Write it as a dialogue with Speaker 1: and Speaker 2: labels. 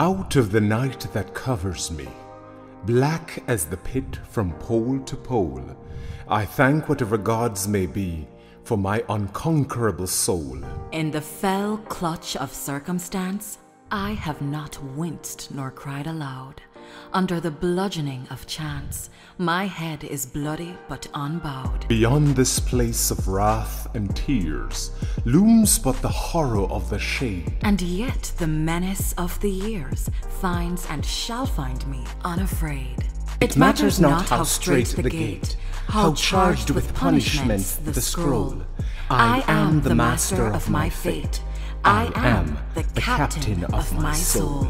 Speaker 1: Out of the night that covers me, black as the pit from pole to pole, I thank whatever gods may be for my unconquerable soul.
Speaker 2: In the fell clutch of circumstance, I have not winced nor cried aloud. Under the bludgeoning of chance, my head is bloody but unbowed.
Speaker 1: Beyond this place of wrath and tears looms but the horror of the shade.
Speaker 2: And yet the menace of the years finds and shall find me unafraid.
Speaker 3: It matters not how straight the gate, how charged with punishments the scroll. I am the master of my fate. I am the captain of my soul.